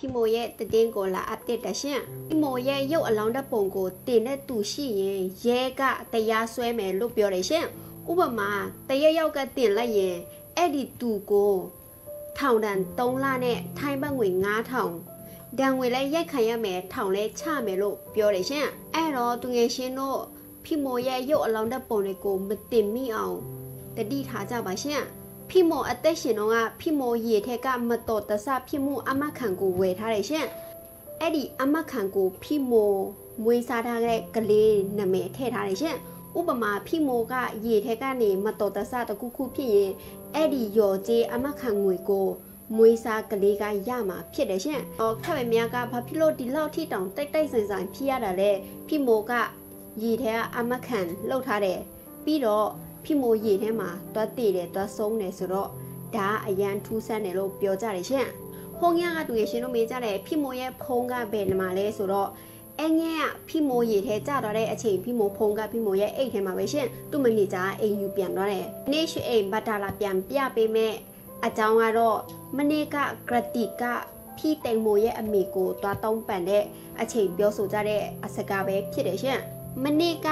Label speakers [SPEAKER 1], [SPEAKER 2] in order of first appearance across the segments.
[SPEAKER 1] ဖီမိုရဲ့တည်င်းကိုလာအပ်တဲ့တရှင်ဖီမိုရဲ့ရုပ်အလောင်းတဲ့ပုံကိုတင်တဲ့သူရှိရင်ရဲကတရားစွဲမယ်လို့ပြောတယ်ရှင်ဥပမာတရရောက်ကတင်လိုက်ရင်အဲ့ဒီသူကိုထောင်ဒဏ်3လနဲ့ထိုင်းဘတ်ငွေ9000ဒဏ်ငွေလည်းရိုက်ခံရမယ်ထောင်လည်းချမယ်လို့ပြောတယ်ရှင်အဲ့တော့သူငယ်ရှင်တို့ဖီမိုရဲ့ရုပ်အလောင်းတဲ့ပုံတွေကိုမတင်မိအောင်တတိထားကြပါရှင် ဖိမိုအသက်ရှင်တော့ကဖိမိုရေထက်ကမတော်တဆဖြစ်မှုအမခံကိုဝယ်ထားတယ်ရှင်အဲ့ဒီအမခံကိုဖိမိုမွေးစားထားတဲ့ကလေးနာမည်ထည့်ထားတယ်ရှင်ဥပမာဖိမိုကရေထက်ကနေမတော်တဆတခုခုဖြစ်ရင်အဲ့ဒီရော်ကျေးအမခံငွေကိုမွေးစားကလေးကရမှာဖြစ်တယ်ရှင်။အော်ခက်ပဲများကဘာဖြစ်လို့ဒီလောက်ထိတောင်တိုက်တိုက်ဆိုင်ဆိုင်ဖြစ်ရတာလဲ။ဖိမိုကရေထဲကအမခံလှုပ်ထားတယ်။ပြီးတော့ ဖိမိုရေထဲမှာတွတ်တည်တယ်တွတ်ဆုံးတယ်ဆိုတော့ဒါအရန်ထူးဆန်းတယ်လို့ပြောကြတယ်ရှင်။ဖုန်းရကတူရရှင်တို့မေးကြတယ်ဖိမိုရဲ့ဖုန်းကဘယ်မှာလဲဆိုတော့အငဲကဖိမိုရေထဲကျသွားတဲ့အချိန်ဖိမိုဖုံးကဖိမိုရဲ့အိတ်ထဲမှာပဲရှင်သူ့မနေကြအိမ်ယူပြန်သွားတယ်။နေ့ရှိအိမ်ဘတ်တာလာပြန်ပြပေးမဲ့အကြောင်းကတော့မနေ့ကဂရတိကဖိတိမ်မိုရဲ့အမိကိုတွားတောင်းပန်တဲ့အချိန်ပြောဆိုကြတဲ့အစကားပဲဖြစ်တယ်ရှင်။မနေ့က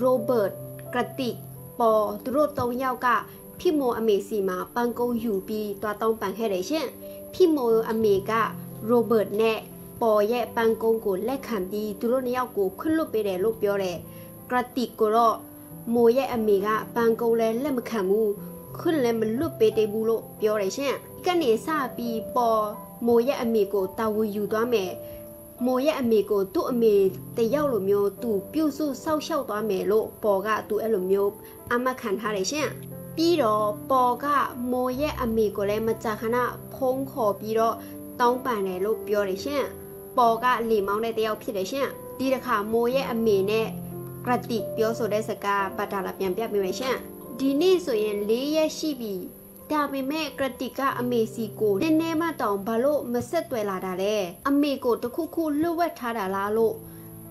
[SPEAKER 1] ရိုဘတ်ဂရတိ ပေါ်သူတို့၃ယောက်ကဖိမိုအမေစီမှာပန်းကုန်းယူပြီးတွားတောင်းပန်ခဲ့တယ်ရှင်။ဖိမိုအမေကရိုဘတ်နဲ့ပေါ်ရဲ့ပန်းကုန်းကိုလက်ခံပြီးသူတို့နှစ်ယောက်ကိုခွင့်လွှတ်ပေးတယ်လို့ပြောတယ်။ဂရတိကိုတော့မိုရဲ့အမေကပန်းကုန်းလဲလက်မခံဘူးခွင့်လည်းမလွတ်ပေးသေးဘူးလို့ပြောတယ်ရှင်။ကနေစပြီးပေါ်မိုရဲ့အမေကိုတာဝန်ယူသွားမယ်။ မိုရဲ့အမေကိုသူ့အမေတယောက်လိုမျိုးသူပြုစုစောက်ရှောက်သွားမယ်လို့ပေါ်ကသူအဲ့လိုမျိုးအမခံထားတယ်ရှင်။ပြီးတော့ပေါ်ကမိုရဲ့အမေကိုလည်းမကြာခဏဖုံးခေါ်ပြီးတော့တောင်းပန်တယ်လို့ပြောတယ်ရှင်။ပေါ်ကလေမောင်းတဲ့တယောက်ဖြစ်တယ်ရှင်။ဒီတစ်ခါမိုရဲ့အမေနဲ့ဂရတိပြောဆိုတဲ့စကားပတ်တာလာပြန်ပြပေးမယ်ရှင်။ဒီနေ့ဆိုရင်၄ရက်ရှိပြီ ဒါပေမဲ့ကရတိကအမေစီကိုနည်းနည်းမှတောင်ဘာလို့မဆက်သွယ်လာတာလဲအမေကိုတခုခုလှုပ်ဝက်ထားတာလားလို့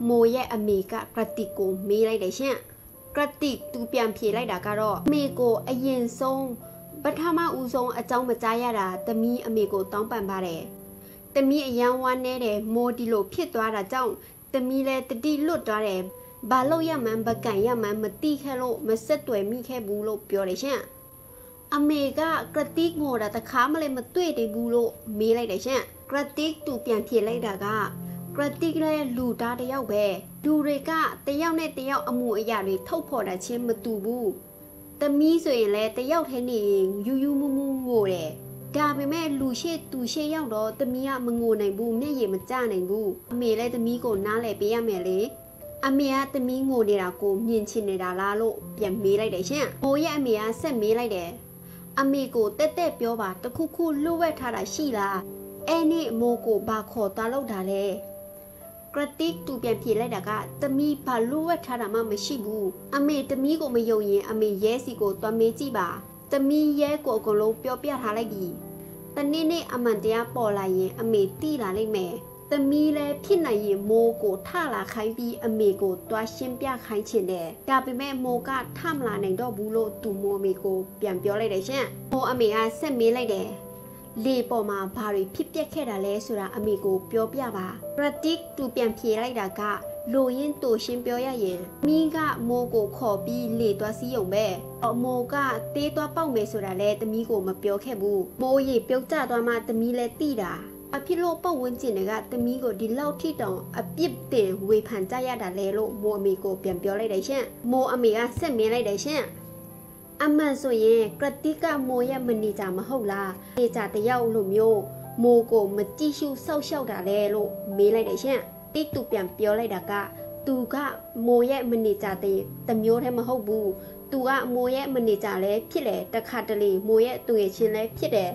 [SPEAKER 1] မိုးရဲ့အမေကကရတိကိုမေးလိုက်တယ်ရှင်ကရတိသူပြန်ဖြေလိုက်တာကတော့အမေကိုအရင်ဆုံးပထမဦးဆုံးအကြောင်းမကြားရတာတမီးအမေကိုတောင်းပန်ပါတယ်တမီးအရန်ဝမ်းနေတယ်မိုးဒီလိုဖြစ်သွားတာကြောင့်တမီးလည်းတတိလွတ်သွားတယ်ဘာလို့ရမှန်းပကံရမှန်းမတိခဲ့လို့မဆက်သွယ်မိခဲ့ဘူးလို့ပြောတယ်ရှင် အမေကကရတိငိုတာတခါမှလည်းမတွေ့သေးဘူးလို့မေးလိုက်တယ်ရှင်ကရတိသူပြန်ဖြေလိုက်တာကကရတိကလည်းလူသားတယောက်ပဲလူတွေကတယောက်နဲ့တယောက်အမှုအရာတွေထုတ်ဖော်တာချင်းမတူဘူးတမီးဆိုရင်လည်းတယောက်ထဲနေယူယူမူမူငိုတယ်ဒါပေမဲ့လူရှိသူရှိရောက်တော့တမီးကမငိုနိုင်ဘူးမျက်ရည်မကျနိုင်ဘူးအမေလည်းတမီးကိုနားလည်ပေးရမယ်လေအမေကသမီးငိုနေတာကိုမြင်ချင်နေတာလားလို့ပြန်မေးလိုက်တယ်ရှင်။ဘိုးရဲ့အမေကဆက်မေးလိုက်တယ်။ အမေကိုတက်တက်ပြောပါတခုခုလှုပ်ဝက်ထားတာရှိလား။အဲနေ့မိုးကိုဘာခေါ်သွားလောက်တာလဲ။ကရတိတူပြန်ပြေလိုက်တာကသမီးဘာလှုပ်ဝက်ထားတာမှမရှိဘူး။အမေသမီးကိုမယုံရင်အမေရဲစီကိုသွားမေးကြည့်ပါ။သမီးရဲကိုအကုန်လုံးပြောပြထားလိုက်ပြီ။တနေ့နေ့အမှန်တရားပေါ်လာရင်အမေတိလာလိမ့်မယ်။ သမီးလည်းဖြစ်နိုင်ရင်မိုးကိုထလာခိုင်းပြီးအမေကိုတွားရှင်းပြခိုင်းချင်တယ်။ဒါပေမဲ့မိုးကထမလာနိုင်တော့ဘူးလို့သူမိုးအမေကိုပြန်ပြောလိုက်တယ်ရှင်။မိုးအမေကဆက်မေးလိုက်တယ်။လေပေါ်မှာဘာတွေဖြစ်ပျက်ခဲ့တာလဲဆိုတာအမေကိုပြောပြပါ။ practic သူပြန်ဖြေလိုက်တာကလိုရင်းတူရှင်းပြောရရင်မိကမိုးကိုခေါ်ပြီးလေသွားစီးုံပဲအမိုးကတေးသွားပေါက်မယ်ဆိုတာလဲသမီးကိုမပြောခဲ့ဘူးမိုးရေပြုတ်ကျသွားမှသမီးလဲတိတာ အဖြစ်လို့ပတ်ဝန်းကျင်တွေကတမီးကိုဒီလောက်ထိတောင်အပြစ်တင်ဝေဖန်ကြရတာလေလို့မိုးအမေကိုပြန်ပြောလိုက်တယ်ရှင်မိုးအမေကဆက်မြင်လိုက်တယ်ရှင်အမှန်ဆိုရင်ကတိကမိုးရဲ့မနီဂျာမဟုတ်လားနေဂျာတယောက်လိုမျိုးမိုးကိုမကြည့်ရှုစောက်ရှောက်တာလေလို့မေးလိုက်တယ်ရှင်တိတူပြန်ပြောလိုက်တာကသူကမိုးရဲ့မနီဂျာတဲ့တမျိုးတည်းမဟုတ်ဘူးသူကမိုးရဲ့မနီဂျာလည်းဖြစ်တယ်တခါတလေမိုးရဲ့သူရဲ့ချင်းလည်းဖြစ်တယ်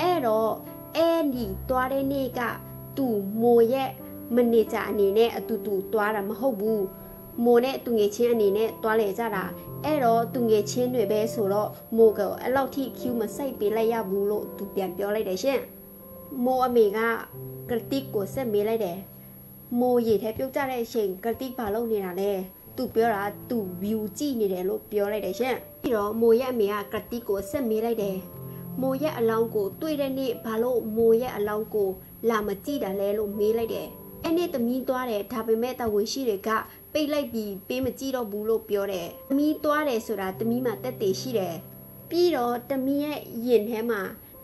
[SPEAKER 1] အဲ့တော့ အဲ့ဒီသွားတဲ့နေ့ကသူမိုရဲ့မနေကြအနေနဲ့အတူတူသွားတာမဟုတ်ဘူးမိုနဲ့သူငယ်ချင်းအနေနဲ့သွားလေကြတာအဲ့တော့သူငယ်ချင်းတွေပဲဆိုတော့မိုကအဲ့လောက်ထိ Q မစိုက်ပေးလိုက်ရဘူးလို့သူပြန်ပြောလိုက်တယ်ရှင်မိုအမေကကတိကိုဆက်မေးလိုက်တယ်မိုရေထဲပြုတ်ကြတဲ့အချိန်ကတိဘာလုပ်နေတာလဲသူပြောတာသူ view ကြည့်နေတယ်လို့ပြောလိုက်တယ်ရှင်ပြီးတော့မိုရဲ့အမေကကတိကိုဆက်မေးလိုက်တယ် မိုးရက်အလောင်းကိုတွေ့တဲ့နေ့ဘာလို့မိုးရက်အလောင်းကိုလာမကြည့်တာလဲလို့မေးလိုက်တယ်အဲ့နဲ့သမီးသွားတယ်ဒါပေမဲ့တာဝန်ရှိတွေကပိတ်လိုက်ပြီးပေးမကြည့်တော့ဘူးလို့ပြောတယ်သမီးသွားတယ်ဆိုတာသမီးမှာတက်တည်ရှိတယ်ပြီးတော့သမီးရဲ့ရင်ထဲမှာ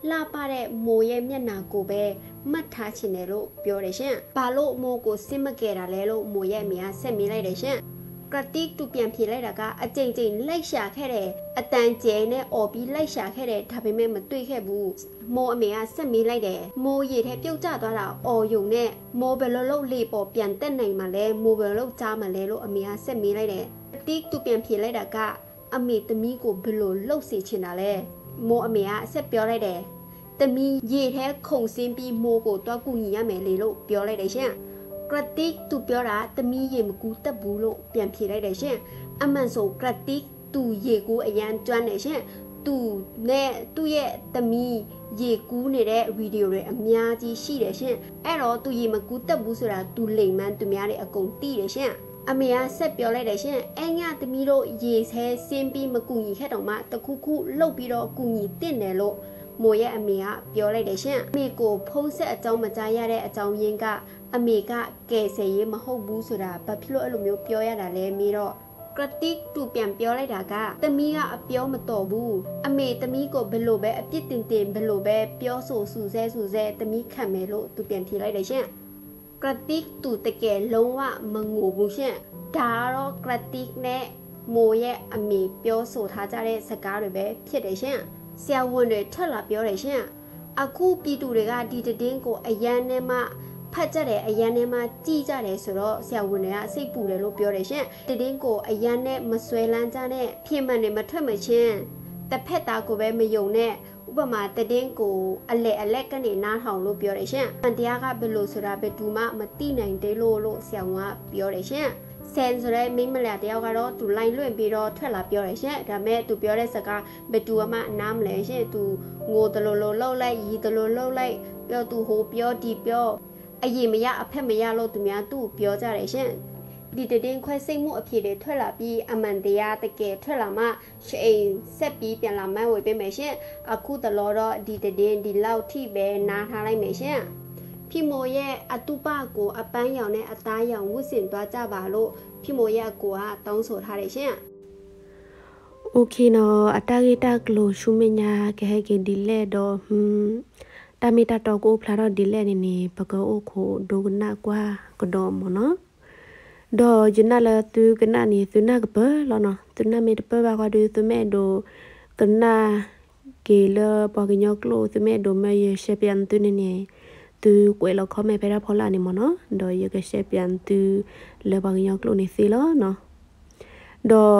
[SPEAKER 1] လှပတဲ့မိုးရဲ့မျက်နှာကိုပဲမှတ်ထားချင်တယ်လို့ပြောတယ်ရှင်။ဘာလို့မိုးကိုစစ်မကယ်တာလဲလို့မိုးရဲ့အမေကဆက်မေးလိုက်တယ်ရှင်။ ကတိတူပြန်ဖြေလိုက်တာကအကြိမ်ကြိမ်လိုက်ရှာခဲ့တယ်အတန်ကျဲနဲ့អော်ပြီးလိုက်ရှာခဲ့တယ်ဒါပေမဲ့မတွေ့ခဲ့ဘူးမိုးအမေကဆက်မေးလိုက်တယ်မိုးရေထဲပြုတ်ကျသွားတာអော်ယုံနဲ့မိုးဘယ်လိုလုပ်လေပေါ်ပြန်တက်နိုင်မှာလဲမိုးဘယ်လိုလုပ်ကြားမှာလဲလို့အမေကဆက်မေးလိုက်တယ်ကတိတူပြန်ဖြေလိုက်တာကအမေသမီးကိုဘယ်လိုလှုပ်စေချင်တာလဲမိုးအမေကအဆက်ပြောလိုက်တယ်တမီရေထဲခုန်ဆင်းပြီးမိုးကိုတွားကူညီရမယ်လေလို့ပြောလိုက်တယ်ရှင် ကရတိသူပြောတာတမီရေမကူတက်ဘူးလို့ပြန်ဖြေလိုက်တယ်ရှင်အမှန်ဆိုကရတိသူရေကူအရန်ကျွမ်းတယ်ရှင်သူနဲ့သူ့ရဲ့သမီးရေကူးနေတဲ့ဗီဒီယိုတွေအများကြီးရှိတယ်ရှင်အဲ့တော့သူရေမကူးတက်ဘူးဆိုတာသူလိမ်မှန်းသူများတွေအကုန်သိတယ်ရှင်အမေကဆက်ပြောလိုက်တယ်ရှင်အဲညသမီးတို့ရေဆဲဆင်းပြီးမကူညီခဲ့တော့မှတခုခုလှုပ်ပြီးတော့ကူညီတင့်တယ်လို့မိုးရဲ့အမေကပြောလိုက်တယ်ရှင်အမေကိုဖုံးဆက်အကြောင်းမကြားရတဲ့အကြောင်းရင်းက အမေကကယ်ဆယ်ရေးမဟုတ်ဘူးဆိုတာဘာဖြစ်လို့အဲ့လိုမျိုးပြောရတာလဲမေးတော့ကရတိတူပြန်ပြောလိုက်တာကသမီးကအပြောမတော်ဘူးအမေသမီးကိုဘယ်လိုပဲအပြစ်တင်တင်ဘယ်လိုပဲပြောဆိုဆူဆဲဆူဆဲသမီးခံမယ်လို့သူပြန်ဖြေလိုက်တယ်ရှင်ကရတိတူတကယ်လုံးဝမငိုဘူးရှင်ဒါကတော့ကရတိနဲ့မိုးရဲ့အမေပြောဆိုထားကြတဲ့စကားတွေပဲဖြစ်တယ်ရှင်ဆရာဝန်တွေထက်လာပြောတယ်ရှင်အခုပြည်သူတွေကဒီတည်င်းကိုအရန်နဲ့မှ ဖတ်ကြတယ်အရန်နဲ့မှကြည်ကြတယ်ဆိုတော့ဆရာဝန်တွေကစိတ်ပူတယ်လို့ပြောတယ်ရှင်တည်င်းကိုအရန်နဲ့မဆွဲလန်းကြတဲ့ဖြစ်မှန်တွေမထွက်မချင်းတစ်ဖက်သားကိုပဲမယုံနဲ့ဥပမာတည်င်းကိုအလက်အလက်ကနေနားထောင်လို့ပြောတယ်ရှင်။တရားကဘယ်လိုဆိုတာဘယ်သူမှမသိနိုင်သေးလို့လို့ဆရာဝန်ကပြောတယ်ရှင်။ဆန်ဆိုတဲ့မိမလတယောက်ကတော့သူလိုင်းလွင့်ပြီးတော့ထွက်လာပြောတယ်ရှင်ဒါမဲ့သူပြောတဲ့စကားဘယ်သူမှနားမလဲရှင်သူငိုတလို့လို့လှုပ်လိုက်ရီတလို့လှုပ်လိုက်ပြောသူဟိုပြောဒီပြော အရင်မရအဖက်မရလို့သူများသူ့ပြောကြတယ်ရှင်ဒီတည်င်းခွဲစိတ်မှုအဖြစ်တွေထွက်လာပြီးအမှန်တရားတကယ်ထွက်လာမှရှိန်ဆက်ပြီးပြန်လာမှဝေပေးမယ်ရှင်အခုတလောတော့ဒီတည်င်းဒီလောက်ထိပဲနားထားလိုက်မယ်ရှင်ဖီမိုရဲ့အတုပကိုအပန်းရောင်နဲ့အသားရောင်ဝတ်ဆင်သွားကြပါလို့ဖီမိုရဲ့အကိုကတောင်းဆိုထားတယ်ရှင်
[SPEAKER 2] โอเคเนาะအတာဂီတာကလိုရှုမညာကဲကေဒီလေတော့ဟွန်း တမီတာတော့ကိုဖလာတော့ဒီလေနေနေပကောအိုခိုဒိုကနာကွာကတော့မနော်ဒေါ်ဂျနာလာသူကနာနီသူနာကပလောနော်သူနာမေတပဘာကဒူသူမဲဒိုကနာကေလပကညောကလိုသူမဲဒိုမဲရရှပြန်သူနေနေသူကွယ်လောက်ခမဲဖဲရဖောလာနေမနော်ဒေါ်ရကရှက်ပြန်သူလေဘငယောကလိုနေစီလောနော်ဒေါ်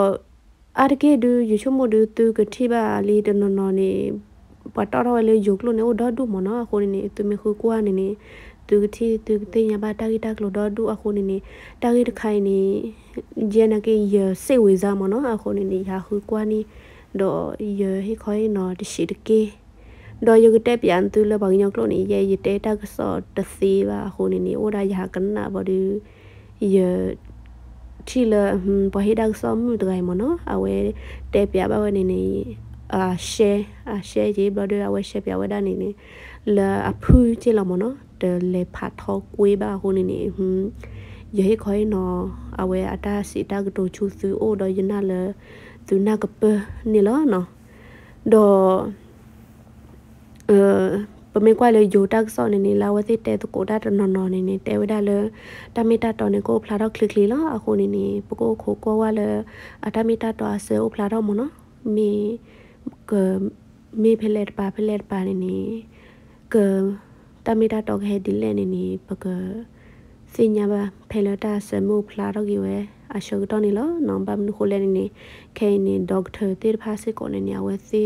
[SPEAKER 2] အာတကေဒူယူချုံမဒူသူကတိပါလီတနော်နော်နေ ပတော်တော်လေယုကလိုနေဒေါ်ဒူမနော်အခုနေသူမခုကွာနေနေသူကတိသူတင်ရပါတာဂီတာကလိုဒေါ်ဒူအခုနေနေတာဂီတခိုင်နေဂျန်နကေရစေဝေစားမနော်အခုနေနေရာခုကွာနေဒေါ်ရဟိခိုင်နော်တရှိတကေဒေါ်ယုကတဲ့ပြန်သူလဘငညောကလို့နေရဲ့ရတဲ့တက်ဆော့တစီပါခုနေနေဩဒါရကနာဘဒီရချီလဘဟိဒါဆောမှုတကယ်မနော်အဝဲတဲ့ပြပါဝနေနေအာရှဲ အာရှဲကြီးဘဒအဝဲရှဲပြဝဲဒါနေနေလာအဖူးချီလမနော်တလေဖတ်ထောကွေးပါခုနေနေဟွန်းယေခွိနော်အဝဲအတာစီတာကတိုချူစုအိုဒယနာလသူနာကပနေလောနော်ဒေါ်เออပမေကွာလေယိုတက်ဆော့နေနေလာဝသိတဲ့တကိုတာတနော်နော်နေနေတဲဝဒါလေတမီတာတော်နေကိုဖလာတော့ကလစ်ကလီလားအခုနေနေပကိုခိုကောဝါလေအတမီတာတော်ဆေအိုဖလာတော့မနော်မီ ကမေဖလက်ပါဖလက်ပါနေနေကတမီတာတော့ခဲဒီလဲနေနေပကစင်ညာပါဖလက်တာစမှုဖလာတော့ကြီးဝဲအရှုတော့နေလို့နံပါတ်နခုလဲနေနေခဲနေဒေါက်တာတေဖာစကိုနေနေဝဲစီ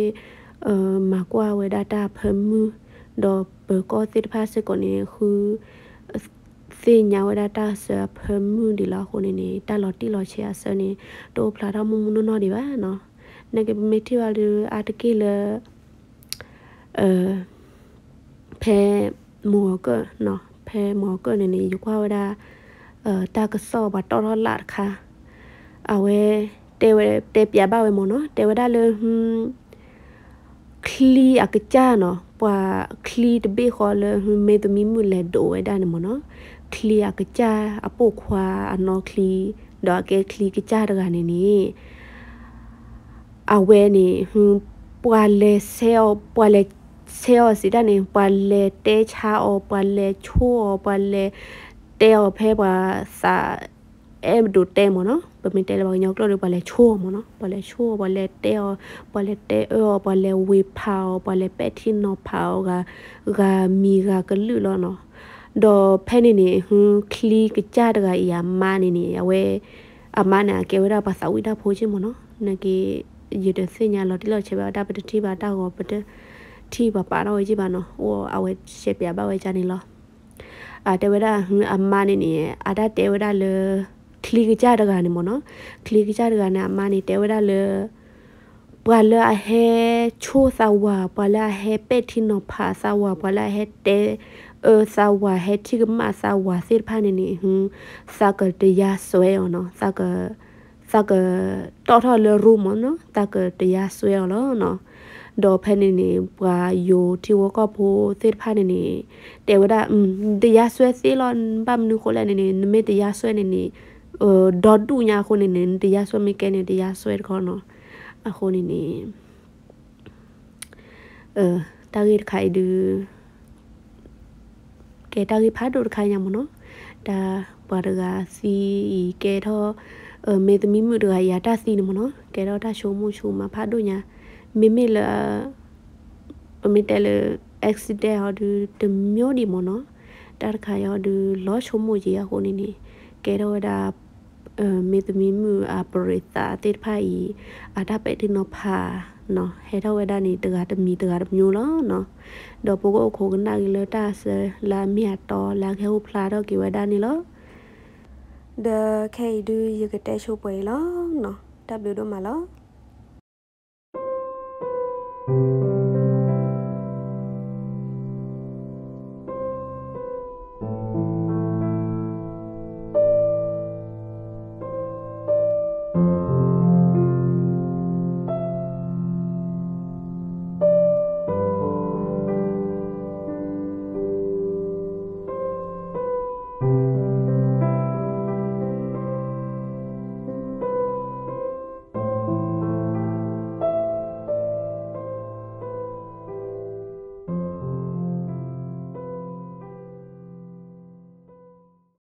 [SPEAKER 2] အမကွာဝဲဒတာဖမှုတော့ပကောတေဖာစကိုနေခုစေညာဝဒတာဆဖမှုဒီလာခုနေနေတလော်တီလော်ချေအစနေတိုဖလာတော့မမှုနော်ဒီပါနော် มมือดีละคนนี่ตลอดที่รอเชียเสนี่โตพลาทามุมุนนอดีว่าเนาะนั่นก็เมทิวาลูอาร์ติกิลเอ่อแพมัวก็เนาะแพมัวก็นี่นี่อยู่ว่าเวดาเอ่อตากระสอบตอรอลาดค่ะเอาเวเตเวเตปยาบ้าเวโมเนาะเตวดาเลยอืมคลีอากจ้าเนาะ ပွာคลีตเบขอเลยเมตมีมุแลโดไว้ได้นมเนาะคลีอะกะจาอโปควาอนอคลีดอกเกคลีกะจาดกานี่นี่ အဝဲနေဟွပွာလေဆဲပွာလေဆဲစီဒနေပွာလေတဲချာအောပွာလေချိုးပွာလေတဲအောဖဲပွာစာအဲဒိုတဲမနော်ပမင်တဲလောညောက်လို့ပွာလေချိုးမနော်ပွာလေချိုးပွာလေတဲအောပွာလေတဲအောပွာလေဝေဖောပွာလေပက်တီနိုဖောကကမီကကလူလောနော်ဒေါ်ဖဲနေနေဟွခလီကကြတကဤယာမာနေနေအဝဲအမနာကေဝရပါသဝိတာဖိုးချင်းမနော်နကေ ရေတစညာလော်တိလော်ချေပါတာပတတိပါတာဟောပတတိပါပါတော့ရေးပါနော်ဟိုအဝဲရှေပြပါဝဲချာနေလောအတဝဒအမနေနေအဒတေဝဒလေခလီကကြတကနေမနော်ခလီကကြတကနေအမနေတေဝဒလေပလအဟေချိုသဝပလဟေပတိနောဖာသဝပလဟေတေအသဝဟေတိကမသဝစေဖာနေနေဟူသကတရဆွဲအောင်နော်သက ากตยาสวยเนาะสากစကတော်ထလရူမနော်တကတရားဆွဲလောနော်ဒေါ်ဖဲနေနေပွာယိုတီဝကဖိုသေဖာနေနေတေဝဒတရားဆွဲစီလွန်ဘမ်နုခိုလနေနေနမေတရားဆွဲနေနေအော်ဒေါ်တူညာခိုနေနေတရားဆွဲမကဲနေတရားဆွဲခေါနော်အခုနေနေအဲတာဂိခိုင်ဒူကဲတာဂိဖာဒူခိုင်ညာမနော်ဒါဘာဒဂါစီကဲတော့အ မေသမီးမှုတို့ရာတာစီနမနော်ကဲတော့တာရှိုးမှုရှိုးမှာဖာတို့ညာမေမေလာအမေတယ် accident ဟောဒီတမျိုးဒီမနော်တာခါရောဒီလောရှိုးမှုကြီးရဟိုနေနေကဲတော့ဒါအမေသမီးမှုအပရိသတေဖိုင်အတာပဲတင်နော်ဖာနော်ဟဲတော့ဝဒနီတကတမီတကတမျိုးလောနော်တော့ပိုကိုခိုကနာကြီးလတာဆလာမီအတော်လာခဲဟုဖလာတော့ကေဝဒနီလော the k du you get show boy lo no w do ma lo